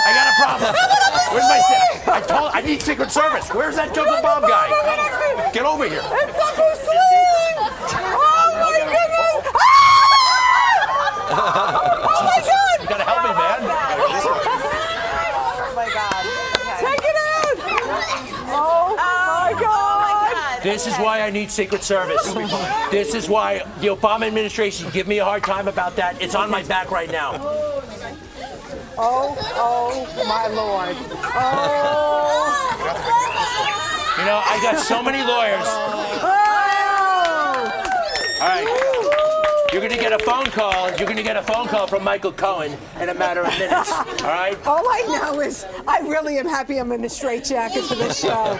I got a problem. Where's my I told I need Secret Service. Where's that Jungle Bob guy? Get over here. It's Uncle Slim! Oh my goodness! Ah! Oh my God! You gotta help me, man. Oh my God. Okay. Take it out! Oh my God! This is why I need Secret Service. This is why the Obama administration give me a hard time about that. It's on my back right now. Oh, oh my Lord! Oh! You know, I got so many lawyers. Oh! All right. You're gonna get a phone call. You're gonna get a phone call from Michael Cohen in a matter of minutes. All right. All I know is I really am happy I'm in a straitjacket for this show.